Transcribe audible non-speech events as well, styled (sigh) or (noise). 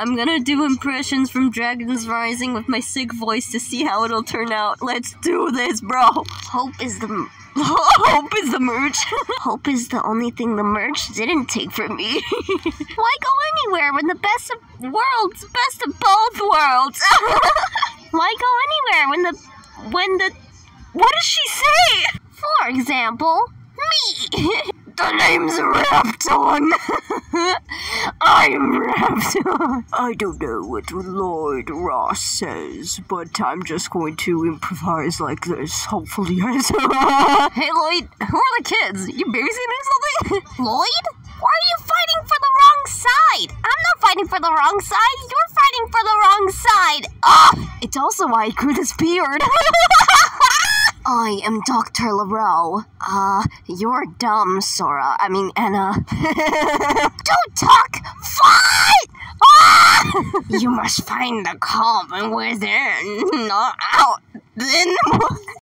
I'm gonna do impressions from Dragons Rising with my sick voice to see how it'll turn out. Let's do this, bro. Hope is the (laughs) Hope is the Merge. (laughs) Hope is the only thing the Merge didn't take from me. (laughs) Why go anywhere when the best of worlds, best of both worlds? Why go anywhere when the when the what does she say? For example, me. The name's Rapton. (laughs) I'm Rapton. I don't know what Lord Ras says, but I'm just going to improvise like this. Hopefully, I. (laughs) hey, Lloyd, who are the kids? You babysitting something? (laughs) Lloyd? Why are you fighting for the wrong side? I'm not fighting for the wrong side. You're fighting for the wrong side. Ah! It's also why I grew this beard. I am Dr. LaRoe. Uh, you're dumb, Sora. I mean, Anna. (laughs) Don't talk! Fight! Ah! (laughs) you must find the calm within, not out. Then.